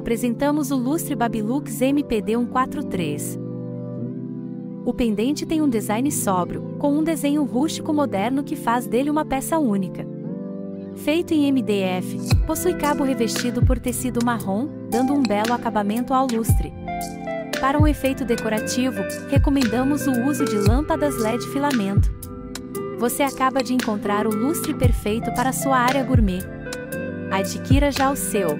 apresentamos o lustre Babilux MPD 143. O pendente tem um design sóbrio, com um desenho rústico moderno que faz dele uma peça única. Feito em MDF, possui cabo revestido por tecido marrom, dando um belo acabamento ao lustre. Para um efeito decorativo, recomendamos o uso de lâmpadas LED filamento. Você acaba de encontrar o lustre perfeito para sua área gourmet. Adquira já o seu!